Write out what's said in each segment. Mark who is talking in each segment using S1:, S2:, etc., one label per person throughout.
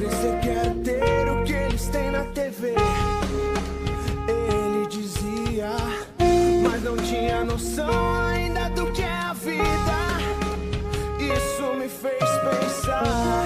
S1: crescer quero ter o que eles têm na TV. Ele dizia, mas não tinha noção ainda do que é a vida. Isso me fez pensar.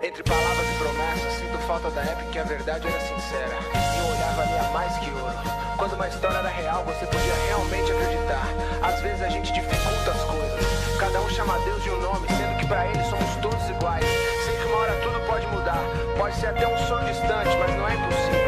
S2: Entre palavras e promessas, sinto falta da época que a verdade era sincera e um olhar valia mais que ouro. Quando uma história era real, você podia realmente acreditar. Às vezes a gente dificulta as coisas. Cada um chama Deus de um nome, sendo que pra ele somos todos iguais. Sei que uma hora tudo pode mudar. Pode ser até um sonho distante, mas não é impossível.